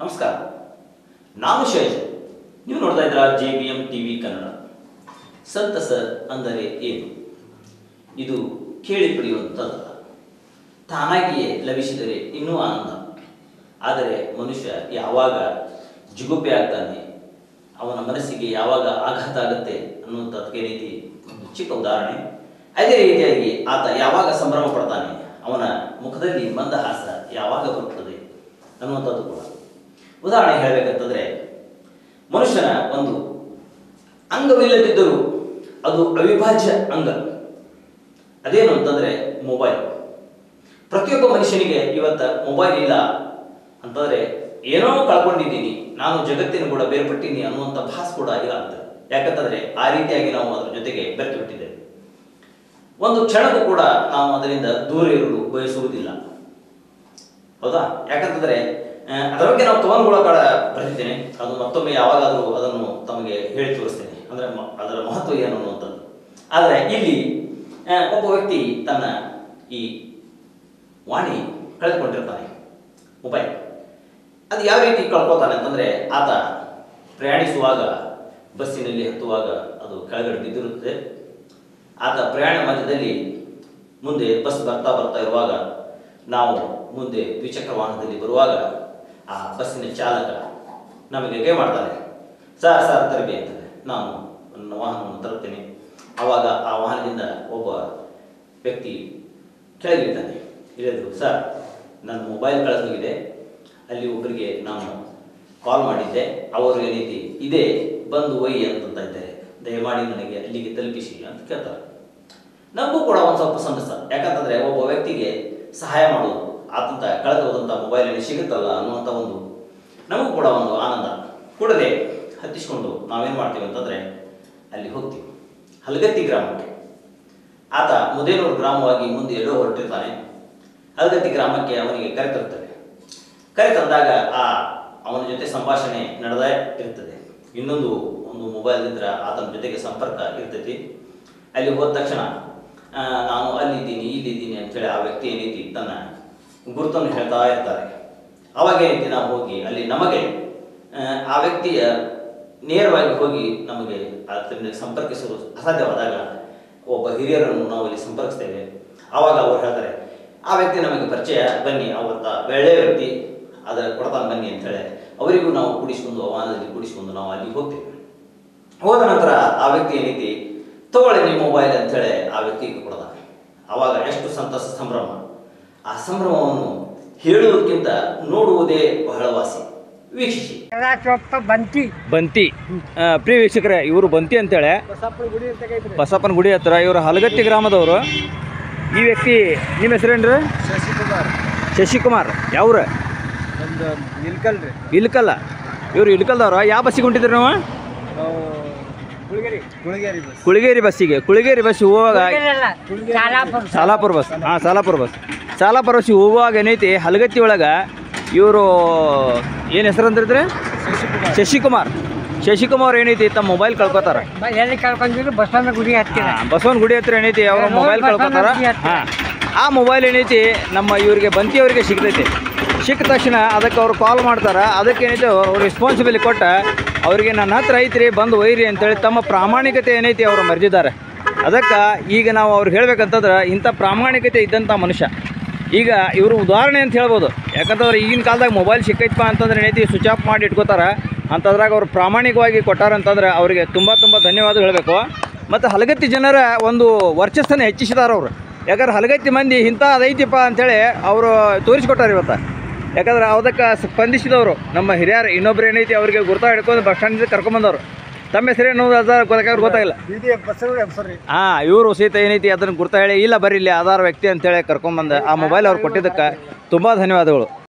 ನಮಸ್ಕಾರ. ನಾನು ಶೈಜ್ ನೀವು ನೋಡ್ತಾ ಇದ್ದೀರಾ J B M T V Kannada. ಸಂತಸ ಅಂದರೆ ಏನು? ಇದು ಕೇಳಿ ಪಡೆಯುವಂಥದ್ದಲ್ಲ. ತಾನಾಗಿಯೇ ಲಭಿಸಿದರೆ ಇನ್ನೂ ಆನಂದ. ಆದರೆ ಮನುಷ್ಯ ಯಾವಾಗ ಜಿಗುಪೆ ಆಗ್ತಾನೆ, ಅವನ ಮನಸ್ಸಿಗೆ ಯಾವಾಗ ಆಘಾತ ಆಗುತ್ತೆ ಅನ್ನುವಂಥದ್ದಕ್ಕೆ ರೀತಿ ಒಂದು ಚಿಕ್ಕ ಉದಾಹರಣೆ. ಅದೇ ರೀತಿಯಾಗಿ ಆತ ಯಾವಾಗ ಸಂಭ್ರಮ ಪಡ್ತಾನೆ ಅವನ ಮುಖದಲ್ಲಿ ಮಂದಹಾಸ ಯಾವಾಗ ಬರುತ್ತದೆ ಅನ್ನುವಂಥದ್ದು ಕೂಡ. ಉದಾಹರಣೆ ಹೇಳಬೇಕಂತಂದರೆ, ಮನುಷ್ಯನ ಒಂದು ಅಂಗವಿಲ್ಲದಿದ್ದರೂ ಅದು ಅವಿಭಾಜ್ಯ ಅಂಗ. ಅದೇನು ಅಂತಂದರೆ ಮೊಬೈಲ್ ಪ್ರತಿಯೊಬ್ಬ ಮನುಷ್ಯನಿಗೆ ಇವತ್ತು ಮೊಬೈಲ್ ಇಲ್ಲ ಅಂತಂದರೆ, ಏನೋ ಕಳ್ಕೊಂಡಿದ್ದೀನಿ, ನಾನು ಜಗತ್ತಿನ ಕೂಡ ಬೇರ್ಪಟ್ಟಿನಿ ಅನ್ನುವಂಥ ಭಾಸ ಕೂಡ ಇಲ್ಲ ಅಂತ ಯಾಕಂತಂದರೆ, ಆ ರೀತಿಯಾಗಿ ನಾವು ಅದರ ಜೊತೆಗೆ ಬೆರೆತು ಬಿಟ್ಟಿದ್ದೇವೆ ಒಂದು ಕ್ಷಣಕ್ಕೂ ಕೂಡ ನಾವು ಅದರಿಂದ ದೂರ ಇರಲು ಬಯಸುವುದಿಲ್ಲ. ಹೌದಾ? ಯಾಕಂತಂದ್ರೆ ಅದರ ಬಗ್ಗೆ ನಾವು ಕವನಗಳ ಕಾಳ ಬರೆದಿದ್ದೇನೆ. ಅದು ಮತ್ತೊಮ್ಮೆ ಯಾವಾಗಾದರೂ ಅದನ್ನು ತಮಗೆ ಹೇಳಿ ತೋರಿಸ್ತೇನೆ. ಅಂದರೆ ಅದರ ಮಹತ್ವ ಏನು ಅನ್ನುವಂಥದ್ದು. ಆದರೆ ಇಲ್ಲಿ ಒಬ್ಬ ವ್ಯಕ್ತಿ ತನ್ನ ಈ ವಾಣಿ ಕಳೆದುಕೊಂಡಿರ್ತಾನೆ. ಮೊಬೈಲ್. ಅದು ಯಾವ ರೀತಿ ಕಳ್ಕೊತಾನೆ ಅಂತಂದರೆ, ಆತ ಪ್ರಯಾಣಿಸುವಾಗ, ಬಸ್ಸಿನಲ್ಲಿ ಹತ್ತುವಾಗ ಅದು ಕೆಳಗಡೆ ಬಿದ್ದಿರುತ್ತದೆ. ಆತ ಪ್ರಯಾಣ ಮಧ್ಯದಲ್ಲಿ ಮುಂದೆ ಬಸ್ ಬರ್ತಾ ಬರ್ತಾ ಇರುವಾಗ, ನಾವು ಮುಂದೆ ದ್ವಿಚಕ್ರ ವಾಹನದಲ್ಲಿ ಬರುವಾಗ ಆ ಬಸ್ಸಿನ ಚಾಲಕ ನಮಗೆ ಕೈ ಮಾಡ್ತಾರೆ ಸರ್ ಸರ್, ತರಬಿ ಅಂತಾರೆ ನಾನು ನನ್ನ ವಾಹನವನ್ನು ತರುತ್ತೇನೆ. ಆವಾಗ ಆ ವಾಹನದಿಂದ ಒಬ್ಬ ವ್ಯಕ್ತಿ ಕೆಳಗಿಳಿತಾನೆ ಇಳಿದ್ರು ಸರ್, ನನ್ನ ಮೊಬೈಲ್ ಕಳೆದೋಗಿದೆ ಅಲ್ಲಿ ಒಬ್ಬರಿಗೆ ನಾನು ಕಾಲ್ ಮಾಡಿದ್ದೆ. ಅವರು ಈ ರೀತಿ, ಇದೆ, ಬಂದು ಒಯ್ಯಿ ಅಂತಂತ ಇದ್ದಾರೆ. ದಯಮಾಡಿ ನನಗೆ ಅಲ್ಲಿಗೆ ತಲುಪಿಸಿ ಅಂತ ಕೇಳ್ತಾರೆ. ನಮಗೂ ಕೂಡ ಒಂದು ಸ್ವಲ್ಪ ಸಮಸ್ಯೆ. ಯಾಕಂತಂದರೆ ಒಬ್ಬ ವ್ಯಕ್ತಿಗೆ ಸಹಾಯ ಮಾಡೋದು ಆತಂತ ಕಳೆದು ಹೋದಂಥ ಮೊಬೈಲಲ್ಲಿ ಸಿಗುತ್ತಲ್ಲ ಅನ್ನುವಂಥ ಒಂದು ನಮಗೂ ಕೂಡ ಒಂದು ಆನಂದ. ಕೂಡಲೇ ಹತ್ತಿಸ್ಕೊಂಡು ನಾವೇನು ಮಾಡ್ತೀವಿ ಅಂತಂದರೆ ಅಲ್ಲಿ ಹೋಗ್ತೀವಿ. ಹಲಗತ್ತಿ ಗ್ರಾಮಕ್ಕೆ. ಆತ ಮುದೇನೂರು ಗ್ರಾಮವಾಗಿ ಮುಂದೆ ಎಲ್ಲೋ ಹೊರಟಿರ್ತಾನೆ. ಹಲಗತ್ತಿ ಗ್ರಾಮಕ್ಕೆ ಅವನಿಗೆ ಕರೆತರುತ್ತದೆ ಕರೆತಂದಾಗ ಆ ಅವನ ಜೊತೆ ಸಂಭಾಷಣೆ ನಡೆದೇ ಇರ್ತದೆ. ಇನ್ನೊಂದು ಒಂದು ಮೊಬೈಲ್ ಇದ್ರೆ ಆತನ ಜೊತೆಗೆ ಸಂಪರ್ಕ ಇರ್ತೈತಿ. ಅಲ್ಲಿ ಹೋದ ತಕ್ಷಣ ನಾನು ಅಲ್ಲಿದ್ದೀನಿ ಇಲ್ಲಿದ್ದೀನಿ ಅಂತೇಳಿ ಆ ವ್ಯಕ್ತಿ ಏನೈತಿ ತನ್ನ ಗುರುತನ್ನು ಹೇಳ್ತಾ ಇರ್ತಾರೆ. ಅವಾಗ ಏನೈತಿ ನಾವು ಹೋಗಿ ಅಲ್ಲಿ ನಮಗೆ ಆ, ವ್ಯಕ್ತಿಯ ನೇರವಾಗಿ ಹೋಗಿ ನಮಗೆ ಅದರಿಂದ ಸಂಪರ್ಕಿಸಲು ಅಸಾಧ್ಯವಾದಾಗ ಒಬ್ಬ ಹಿರಿಯರನ್ನು ನಾವು ಅಲ್ಲಿ ಸಂಪರ್ಕಿಸ್ತೇವೆ. ಆವಾಗ ಅವರು ಹೇಳ್ತಾರೆ ಆ ವ್ಯಕ್ತಿ ನಮಗೆ ಪರಿಚಯ ಬನ್ನಿ ಅವತ್ತ ಒಳ್ಳೆಯ ವ್ಯಕ್ತಿ ಅದರ ಕೊಡ್ತಾನೆ ಬನ್ನಿ ಅಂತೇಳಿ. ಅವರಿಗೂ ನಾವು ಕೂಡಿಸ್ಕೊಂಡು ಅವಾನದಲ್ಲಿ ಕೂಡಿಸ್ಕೊಂಡು ನಾವು ಅಲ್ಲಿ ಹೋಗ್ತೇವೆ. ಹೋದ ನಂತರ ಆ ವ್ಯಕ್ತಿ ಏನೈತಿ ತಗೊಳ್ಳಿ ನಿಮ್ಮ ಮೊಬೈಲ್ ಅಂತೇಳಿ ಆ ವ್ಯಕ್ತಿಗೆ ಕೊಡ್ತಾನೆ ಆವಾಗ ಎಷ್ಟು ಸಂತಸ ಸಂಭ್ರಮ. ಆ ಸಂಭ್ರಮವನ್ನು ಹೇಳುವುದಕ್ಕಿಂತ ನೋಡುವುದೇ ಬಹಳ ವಾಸಿ ವೀಕ್ಷಿಸಿ. ಚೊಪ್ಪ ಬಂತಿ. ಬಂತಿ. ಪ್ರಿಯ ವೀಕ್ಷಕರೇ ಇವರು ಬಂತಿ ಅಂತೇಳಿ. ಬಸಪ್ಪನ ಗುಡಿ ಅಂತ ಐತ್ರಿ ಬಸಪ್ಪನ ಗುಡಿ ಹತ್ರ ಇವರು ಹಲಗತ್ತಿ ಗ್ರಾಮದವರು. ಈ ವ್ಯಕ್ತಿ ನಿಮ್ಮ ಹೆಸರೇನ್ರಿ? ಶಶಿಕುಮಾರ್. ಶಶಿಕುಮಾರ್. ಯಾವ್ರ? ಒಂದು ಇಲ್ಕಲ್ ರೀ. ಇಲ್ಕಲ್ಲ. ಇವರು ಇಲ್ಕಲ್ದವ್ರ? ಯಾವ ಬಸ್ಸಿಗೆ ಹೊಂಟಿದ್ರಿ ನಾವು ಕುಳಗೇರಿ ಕುಳಗೇರಿ ಬಸ್. ಕುಳಿಗೇರಿ ಬಸ್ಸಿಗೆ. ಕುಳಿಗೇರಿ ಬಸ್ ಹೋಗುವಾಗ ಸಾಲಾಪುರ ಬಸ್. ಹಾಂ ಸಾಲಾಪುರ ಬಸ್. ಸಾಲಾಪುರ ಬಸ್ ಹೋಗುವಾಗ ಏನೈತಿ ಹಲಗತ್ತಿ ಒಳಗೆ ಇವರು ಏನು ಹೆಸರು ಅಂತಿದ್ರೆ ಶಶಿಕುಮಾರ್. ಶಶಿಕುಮಾರ್. ಏನೈತಿ ತಮ್ಮ ಮೊಬೈಲ್ ಕಳ್ಕೊತಾರ. ಬಸವನ ಗುಡಿ ಹತ್ತಿರ. ಬಸವನ ಗುಡಿ ಹತ್ರ ಏನೈತಿ ಅವ್ರ ಮೊಬೈಲ್ ಕಳ್ಕೊತಾರ. ಹಾಂ ಆ ಮೊಬೈಲ್ ಏನೈತಿ ನಮ್ಮ ಇವರಿಗೆ ಬಂತಿ ಅವರಿಗೆ ಸಿಗ್ತೈತಿ. ಸಿಕ್ಕ ತಕ್ಷಣ ಅದಕ್ಕೆ ಅವ್ರು ಕಾಲ್ ಮಾಡ್ತಾರೆ. ಅದಕ್ಕೆ ಏನೈತಿ ಅವ್ರು ರೆಸ್ಪಾನ್ಸಿಬಿಲಿ ಕೊಟ್ಟ, ಅವರಿಗೆ ನನ್ನ ಹತ್ರ ಐತ್ರಿ, ಬಂದು ಒಯ್ಯಿರಿ ಅಂತೇಳಿ ತಮ್ಮ ಪ್ರಾಮಾಣಿಕತೆ ಏನೈತಿ ಅವರು ಮರೆದಿದ್ದಾರೆ. ಅದಕ್ಕೆ ಈಗ ನಾವು ಅವ್ರು ಹೇಳ್ಬೇಕಂತಂದ್ರೆ ಇಂಥ ಪ್ರಾಮಾಣಿಕತೆ ಇದ್ದಂಥ ಮನುಷ್ಯ. ಈಗ ಇವರು ಉದಾಹರಣೆ ಅಂತ ಹೇಳ್ಬೋದು. ಯಾಕಂತಂದ್ರೆ ಈಗಿನ ಕಾಲದಾಗ ಮೊಬೈಲ್ ಸಿಕ್ಕೈತಪ್ಪ ಅಂತಂದ್ರೆ ಏನೈತಿ ಸ್ವಿಚ್ ಆಫ್ ಮಾಡಿ ಇಟ್ಕೋತಾರೆ. ಅಂತದ್ರಾಗ ಅವ್ರು ಪ್ರಾಮಾಣಿಕವಾಗಿ ಕೊಟ್ಟಾರಂತಂದ್ರೆ ಅವರಿಗೆ ತುಂಬ ತುಂಬ ಧನ್ಯವಾದ ಹೇಳಬೇಕು. ಮತ್ತು ಹಲಗತ್ತಿ ಜನರ ಒಂದು ವರ್ಚಸ್ಸನ್ನು ಹೆಚ್ಚಿಸಿದಾರೆ ಅವರು. ಯಾಕಂದ್ರೆ ಹಲಗತ್ತಿ ಮಂದಿ ಇಂಥ ಅದೈತಿಪ್ಪ ಅಂಥೇಳಿ ಅವರು ತೋರಿಸ್ಕೊಟ್ಟಾರೆ ಇವತ್ತು. ಯಾಕಂದ್ರೆ ಅದಕ್ಕೆ ಸ್ಪಂದಿಸಿದವರು ನಮ್ಮ ಹಿರಿಯರು ಇನ್ನೊಬ್ರು ಏನೈತಿ ಅವರಿಗೆ ಗುರುತ ಹಿಡ್ಕೊಂಡು ಬಸ್ ಸ್ಟ್ಯಾಂಡಿಂದ ಕರ್ಕೊಂಬಂದವರು ತಮ್ಮ ಹೆಸರು ಗೊತ್ತಾಗ ಗೊತ್ತಾಗಿಲ್ಲ. ಹಾಂ ಇವರು ಸಹಿತ ಏನೈತಿ ಅದನ್ನು ಗುರ್ತಾ ಹೇಳಿ ಇಲ್ಲ ಬರೀ ಇಲ್ಲಿ ಆಧಾರ ವ್ಯಕ್ತಿ ಅಂತೇಳಿ ಕರ್ಕೊಂಬಂದ ಆ ಮೊಬೈಲ್ ಅವ್ರು ಕೊಟ್ಟಿದ್ದಕ್ಕೆ. ತುಂಬ ಧನ್ಯವಾದಗಳು.